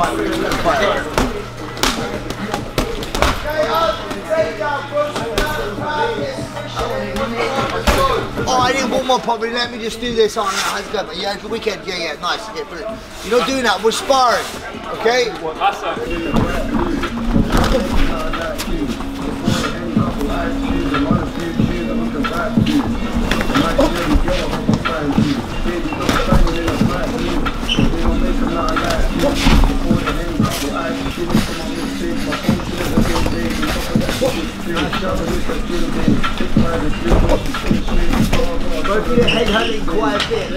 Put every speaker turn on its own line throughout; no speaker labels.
Oh, I didn't warm up properly. Let me just do this it going? Yeah, good weekend. Yeah, yeah, nice. Yeah, brilliant. You're not doing that. We're sparring. Okay?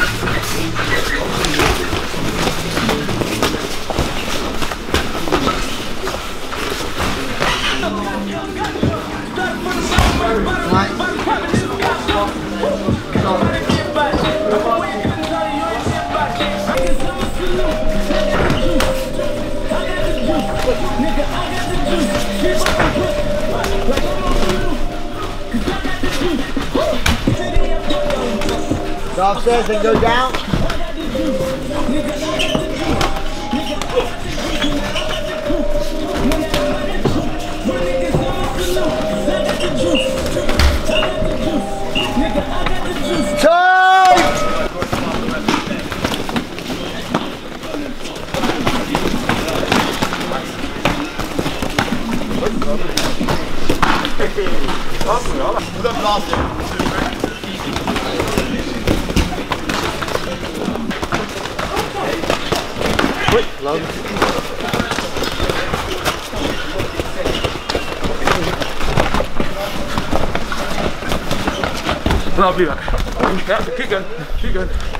Ja. Go upstairs and go down.
Lovely man. Yeah, keep going, keep going.
Time!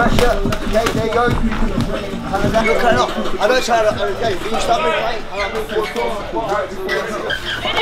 I'll move forward. Yeah, this is me cutting off. I have it there. But she's moving this you're doing this. Like you just dance. Calm a little. You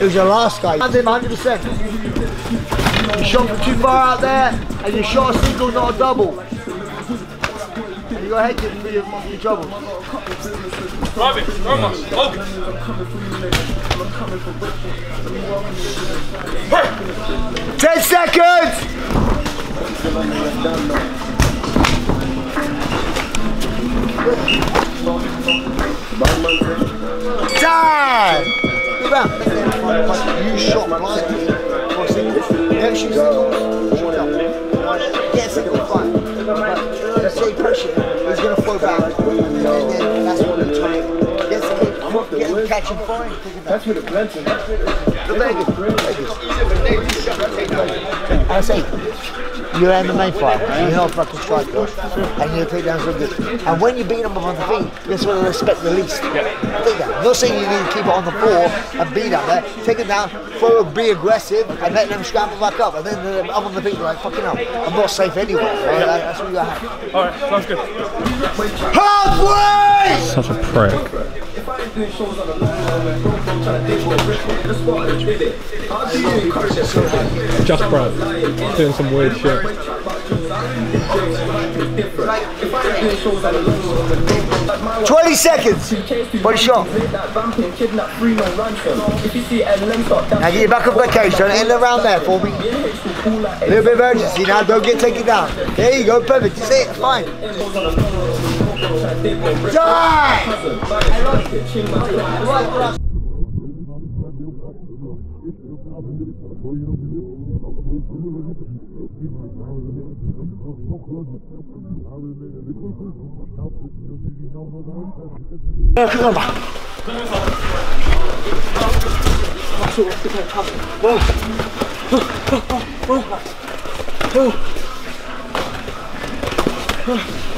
It was your last guy. Hand him 100%. You shot from too far out there, and you shot a single, not a double. You got head for your monthly trouble.
Robin, Roma, Logan.
Ten seconds! Time! Good round. You shot. Then shoot single. Shoot up. Get a single fine. But let's say pressure, he's going to flow back. And then that's what he's trying get some get him catching fine. That's what it meant to I say, you're in the main fight, you're not fucking striker, and you take down so good. And when you beat them up on the feet, you're sort of respect the least. Take that. I'm not saying you need to keep it on the floor and beat up there. Take it down, forward, be aggressive, and let them scramble back up. And then they're up on the feet, you're like, fucking up. I'm not safe anyway. Right? That's what you got to have.
Alright, sounds good.
Halfway!
Such a prick. Just Brad doing some weird shit.
Twenty seconds. Body shot. Now get your back up the cage. Don't end around there for me. A little bit of urgency now. Don't get taken down. There you go. Perfect. You see it. Fine. Die!
야, 그거 봐. 어, 어, 어, 어, 어.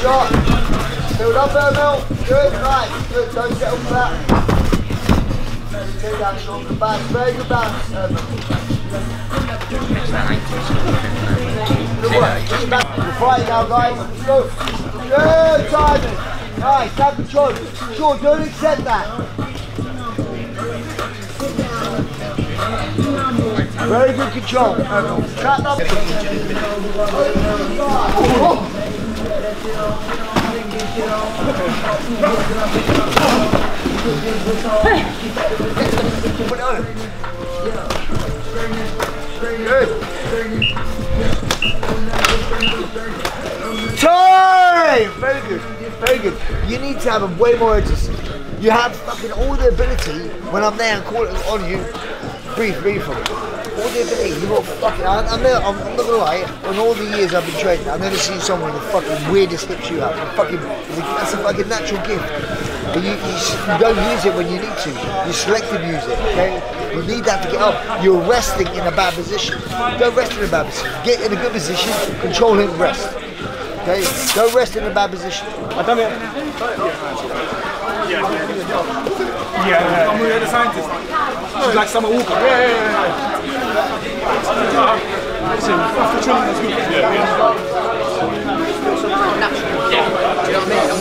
Shot. Build up there, Mel. Good, nice. Good, don't settle for that. That shot, good bounce. Very good bounce. Um, good work. Get back. You're now, guys. Go. Good timing. Nice, have control. Sure, don't accept that. Very good control. Trap up. Very good. Very good. You need to have a way more urgency. You have fucking all the ability when I'm there and call it on you. Breathe, breathe from it. All the ability. You got fucking. I, I'm, never, I'm, I'm not gonna lie. In all the years I've been training, I've never seen someone with the fucking weirdest hips you have. Fucking, that's a fucking natural gift. But you, you, you don't use it when you need to. You selective use it. Okay. You need that to get up. You're resting in a bad position. Don't rest in a bad position. Get in a good position. Control him. Rest. Okay. Don't rest in a bad position.
I done it. Yeah, yeah, yeah. I'm with the scientist. She's like Summer Walker. Yeah, yeah, yeah. Listen, after Trump, that's good. Yeah, yeah. yeah.